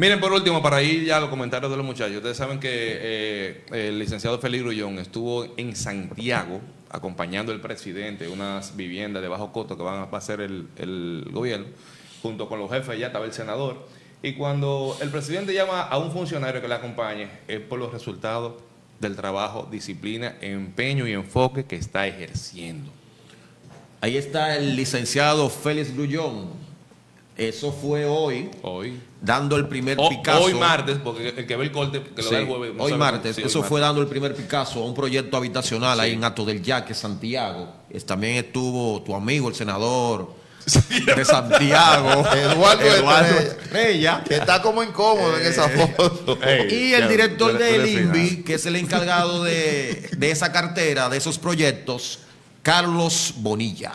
Miren, por último, para ir ya a los comentarios de los muchachos, ustedes saben que eh, el licenciado Félix Grullón estuvo en Santiago acompañando al presidente unas viviendas de bajo costo que van a hacer el, el gobierno, junto con los jefes, ya estaba el senador. Y cuando el presidente llama a un funcionario que le acompañe, es por los resultados del trabajo, disciplina, empeño y enfoque que está ejerciendo. Ahí está el licenciado Félix Grullón. Eso fue hoy. Hoy. Dando el primer O- Picasso. Hoy martes, porque el que ve el corte, que lo Sí, ve el jueves. no hoy sabe martes. Eso hoy fue dando el primer Picasso a un proyecto habitacional Sí. ahí en Ato del Yaque, Santiago. Es- también estuvo tu amigo, el senador de Santiago, Eduardo Estrella. Estrella. Que está como incómodo en esa foto. Y el Ya, director tú- de tú eres INVI, que es el encargado de, de esa cartera, de esos proyectos, Carlos Bonilla.